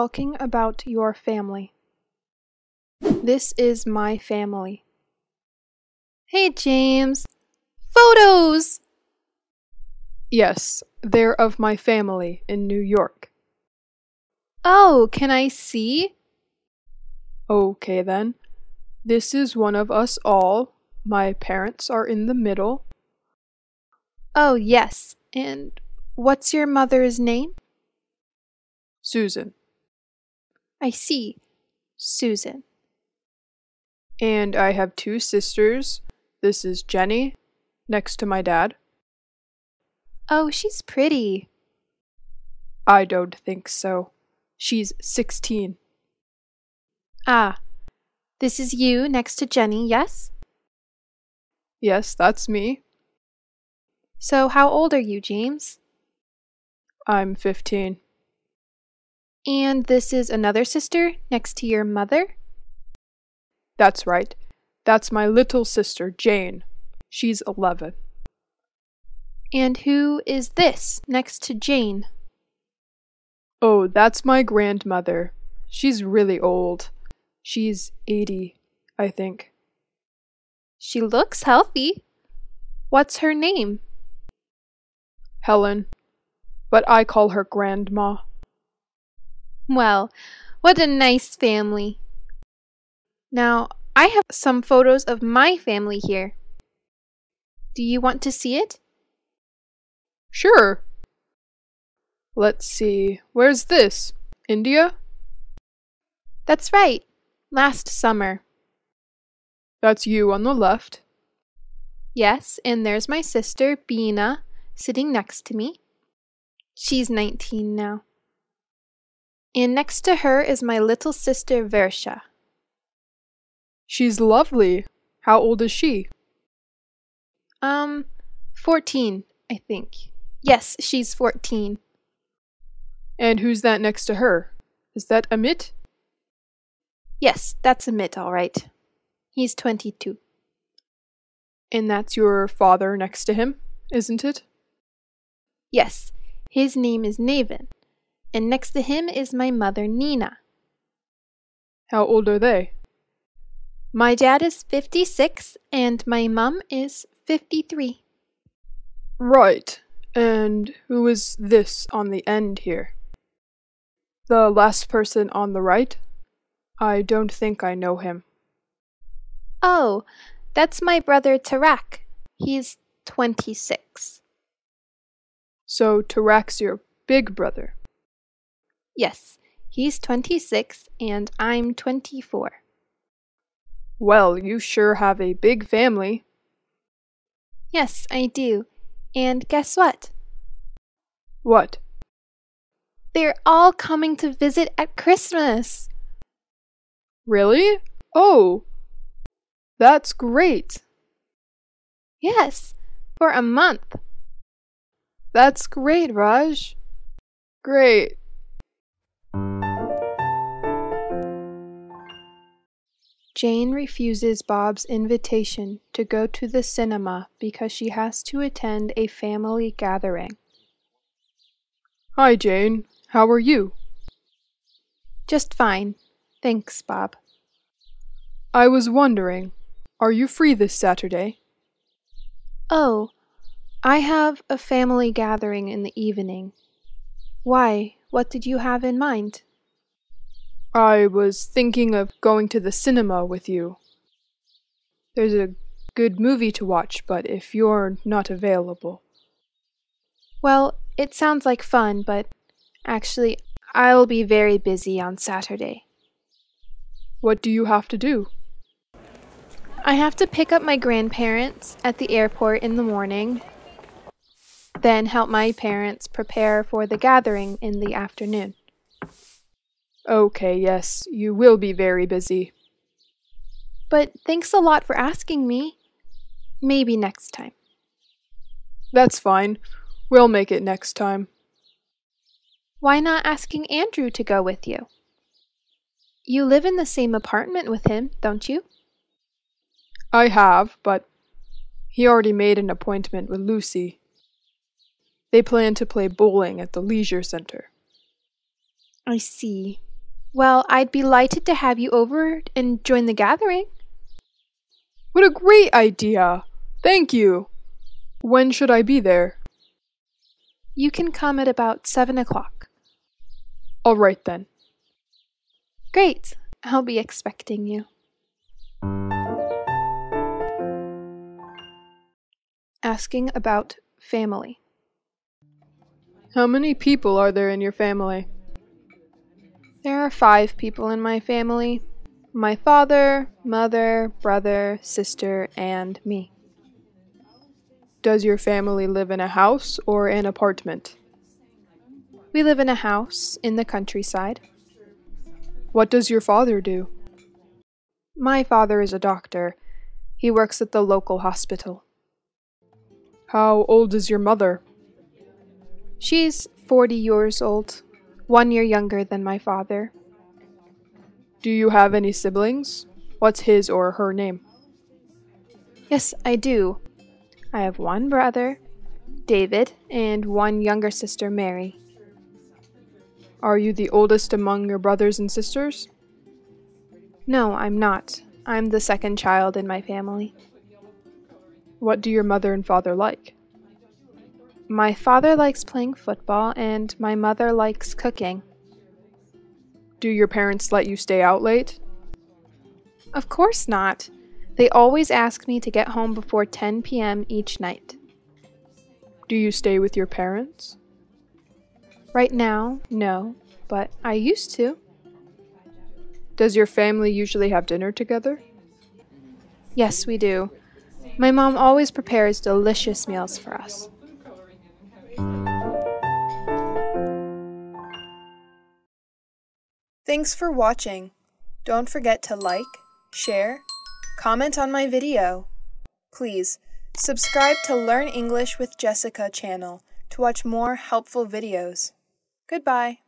talking about your family. This is my family. Hey, James. Photos! Yes, they're of my family in New York. Oh, can I see? Okay then. This is one of us all. My parents are in the middle. Oh, yes. And what's your mother's name? Susan. I see. Susan. And I have two sisters. This is Jenny, next to my dad. Oh, she's pretty. I don't think so. She's 16. Ah, this is you next to Jenny, yes? Yes, that's me. So, how old are you, James? I'm 15. And this is another sister next to your mother? That's right. That's my little sister, Jane. She's 11. And who is this next to Jane? Oh, that's my grandmother. She's really old. She's 80, I think. She looks healthy. What's her name? Helen. But I call her Grandma. Well, what a nice family. Now, I have some photos of my family here. Do you want to see it? Sure. Let's see. Where's this? India? That's right. Last summer. That's you on the left. Yes, and there's my sister, Bina, sitting next to me. She's 19 now. And next to her is my little sister, Versha. She's lovely. How old is she? Um, 14, I think. Yes, she's 14. And who's that next to her? Is that Amit? Yes, that's Amit, all right. He's 22. And that's your father next to him, isn't it? Yes, his name is Navin. And next to him is my mother, Nina. How old are they? My dad is 56 and my mum is 53. Right. And who is this on the end here? The last person on the right? I don't think I know him. Oh, that's my brother Tarak. He's 26. So Tarak's your big brother? Yes, he's 26 and I'm 24. Well, you sure have a big family. Yes, I do. And guess what? What? They're all coming to visit at Christmas. Really? Oh, that's great. Yes, for a month. That's great, Raj. Great. Jane refuses Bob's invitation to go to the cinema because she has to attend a family gathering. Hi, Jane. How are you? Just fine. Thanks, Bob. I was wondering, are you free this Saturday? Oh, I have a family gathering in the evening. Why, what did you have in mind? I was thinking of going to the cinema with you. There's a good movie to watch, but if you're not available. Well, it sounds like fun, but actually, I'll be very busy on Saturday. What do you have to do? I have to pick up my grandparents at the airport in the morning, then help my parents prepare for the gathering in the afternoon. Okay, yes, you will be very busy. But thanks a lot for asking me. Maybe next time. That's fine. We'll make it next time. Why not asking Andrew to go with you? You live in the same apartment with him, don't you? I have, but he already made an appointment with Lucy. They plan to play bowling at the leisure center. I see. Well, I'd be delighted to have you over and join the gathering. What a great idea! Thank you! When should I be there? You can come at about seven o'clock. All right then. Great. I'll be expecting you. Asking about family. How many people are there in your family? There are five people in my family my father, mother, brother, sister, and me. Does your family live in a house or an apartment? We live in a house in the countryside. What does your father do? My father is a doctor. He works at the local hospital. How old is your mother? She's 40 years old, one year younger than my father. Do you have any siblings? What's his or her name? Yes, I do. I have one brother, David, and one younger sister, Mary. Are you the oldest among your brothers and sisters? No, I'm not. I'm the second child in my family. What do your mother and father like? My father likes playing football, and my mother likes cooking. Do your parents let you stay out late? Of course not. They always ask me to get home before 10 p.m. each night. Do you stay with your parents? Right now, no, but I used to. Does your family usually have dinner together? Yes, we do. My mom always prepares delicious meals for us. Thanks for watching. Don't forget to like, share, comment on my video. Please, subscribe to Learn English with Jessica channel to watch more helpful videos. Goodbye.